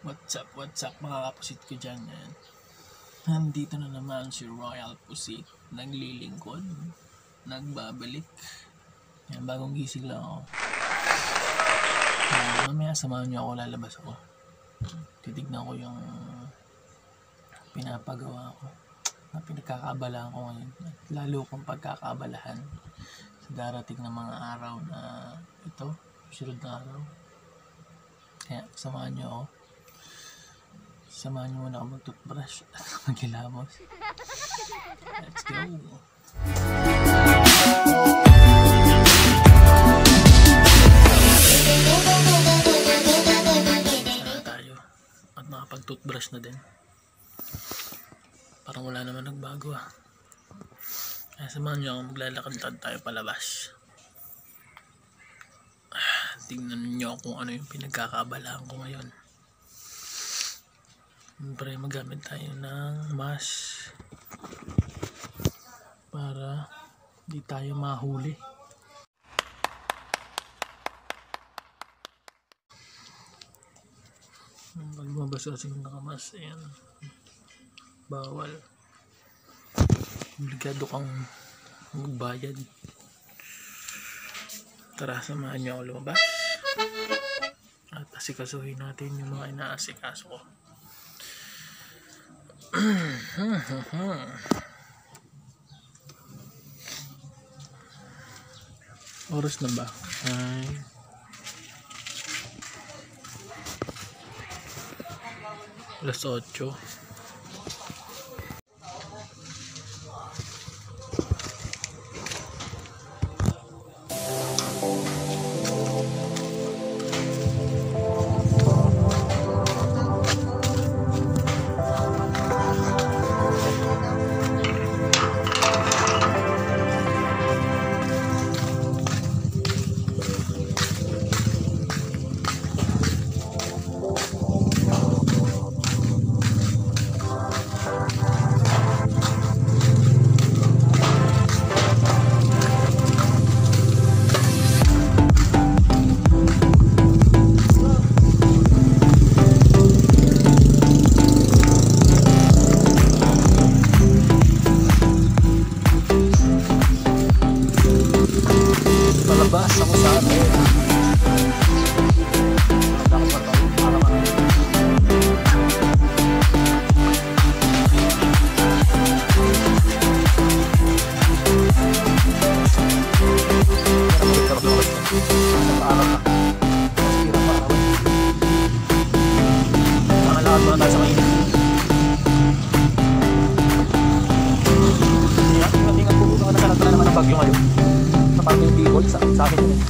What's up, what's up mga kapusit ko dyan yan. Nandito na naman si Royal Pusit. Naglilingkod. Nagbabalik. Yan, bagong gising lang ako. Yan, mamaya samahan niyo ako, lalabas ako. Titignan ko yung pinapagawa ko. Na pinagkakabalaan ko ngayon. At lalo kong pagkakabalahan sa darating na mga araw na ito, sunod na araw. Kaya samahan niyo ako. Samahan niyo muna ako mag-toothbrush at maghilamos. Let's go! Sana tayo. At nakapag-toothbrush na din. Parang wala naman nagbago ah. Kaya samahan niyo ako maglalakad tayo palabas. Ah, Tingnan niyo kung ano yung pinagkakabalaan ko ngayon. Siyempre magamit tayo ng mask para di tayo mahuli. Pag lumabas kasi yung nakamas, ayan. Bawal. Obligado kang magbayad. Tara, samahan niyo ako lumabas. At asikasuhin natin yung mga inaasikaso ko. Oras na ba? Ay. Alas 8. Bagyo ngayon. Sa parang yung people, sa, sa akin yun. eh.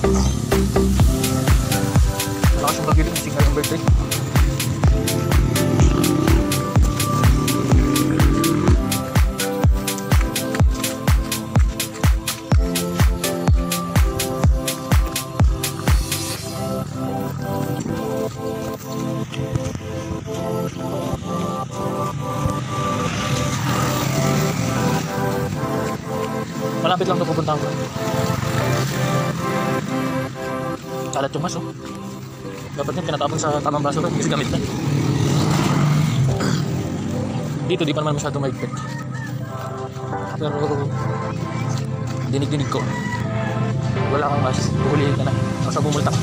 Malakas yung bagyo din, signal ng birthday. Malapit lang na pupunta ko. Kalat yung mas, oh. Dapat yung tinatapon sa tamang baso rin kasi gamit na. Dito, di pa naman masyado maigpit. Pero, dinig-dinig ko. Wala kang mas, uhulihin ka na. Basta bumulta ka.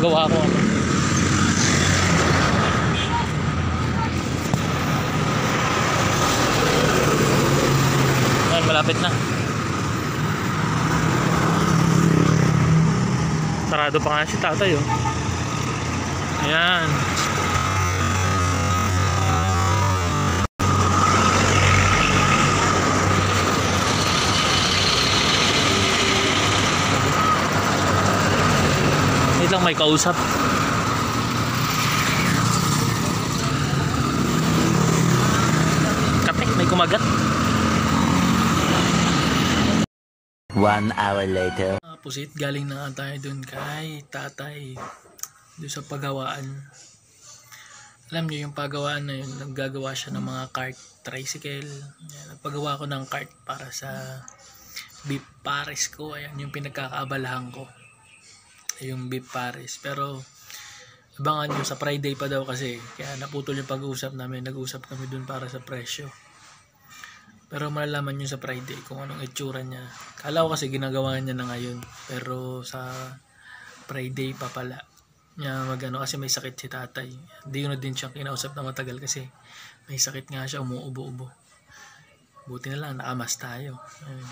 Pinapagawa ko ano. Ayan, malapit na. Sarado pa nga si tatay oh. Ayan. May kausap. Kape, may kumagat. One hour later. Pusit, galing na nga tayo dun kay tatay. Doon sa pagawaan. Alam niyo yung pagawaan na yun, naggagawa siya ng mga cart, tricycle. Yan, nagpagawa ko ng cart para sa beef pares ko. Ayan, yung pinagkakaabalahan ko. Yung beef pares. Pero, abangan nyo, sa Friday pa daw kasi. Kaya naputol yung pag-uusap namin. Nag-usap kami dun para sa presyo. Pero malalaman nyo sa Friday kung anong itsura niya. Kala ko kasi ginagawa niya na ngayon. Pero sa Friday pa pala. Niya magano kasi may sakit si tatay. Hindi ko na din siya kinausap na matagal kasi may sakit nga siya, umuubo-ubo. Buti na lang, nakamas tayo. Ayun.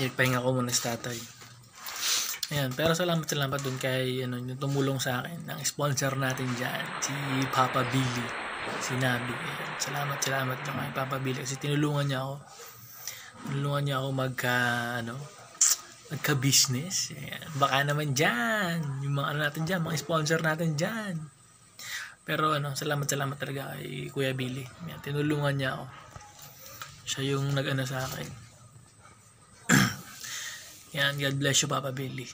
Nagpahinga ko muna si tatay. Ayan, pero salamat salamat dun kay ano, yung tumulong sa akin, ng sponsor natin dyan, si Papa Billy sinabi. Ayan. Salamat, salamat lang kay Papa Billy kasi tinulungan niya ako. Tinulungan niya ako magka, ano, magka-business. Ayan. Baka naman dyan. Yung mga ano natin dyan, mga sponsor natin dyan. Pero ano, salamat, salamat talaga kay Kuya Billy. Ayan. Tinulungan niya ako. Siya yung nag-ano sa akin. Yan, God bless you, Papa Billy.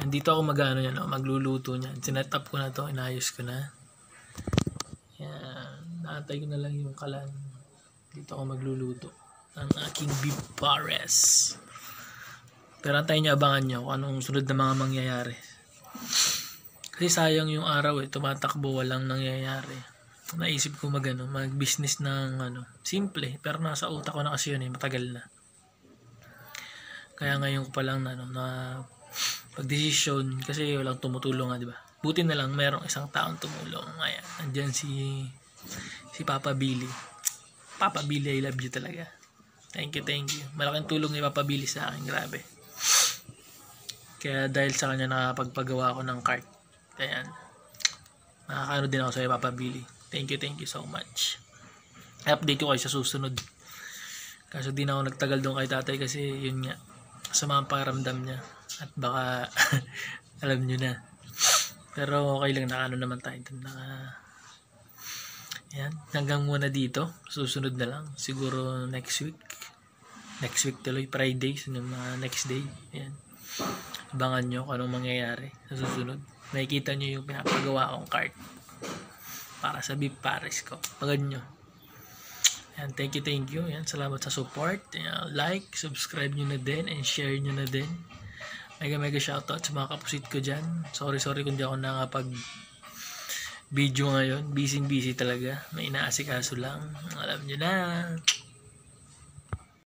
Yan, dito ako mag-ano yan, oh, magluluto niyan. Sinet up ko na to, inayos ko na. Yan, naantay ko na lang yung kalan. Dito ako magluluto ng aking beef pares. Pero antayin niyo, abangan niyo kung anong sunod na mga mangyayari. Kasi sayang yung araw eh, tumatakbo, walang nangyayari. Naisip ko mag, ano, mag-business ng ano, simple, pero nasa utak ko na kasi yun eh, matagal na. Kaya ngayon ko pa lang na, ano, na pagdesisyon kasi walang tumutulong nga, di ba? Buti na lang merong isang taong tumulong. Ayan, andyan si si Papa Billy. Papa Billy, I love you talaga. Thank you, thank you. Malaking tulong ni Papa Billy sa akin, grabe. Kaya dahil sa kanya nakapagpagawa ako ng cart. Ayan. Nakakaano din ako sa Papa Billy. Thank you, thank you so much. I-update ko kayo sa susunod. Kaso di na ako nagtagal doon kay tatay kasi yun nga. Sama ang pakiramdam niya. At baka alam nyo na. Pero okay lang na ano naman tayo dun na yan. Hanggang muna dito. Susunod na lang. Siguro next week. Next week tuloy. Friday. So, mga next day. Yan. Abangan nyo kung anong mangyayari sa susunod. Nakikita nyo yung pinapagawa kong cart para sa beef pares ko. Pagad nyo. Yan, thank you, thank you. Yan, salamat sa support. Yan, like, subscribe nyo na din, and share nyo na din. Mega mega shoutout sa mga kapusit ko dyan. Sorry, sorry kung di ako nakapag video ngayon. Busy busy talaga. May inaasikaso lang. Alam nyo na.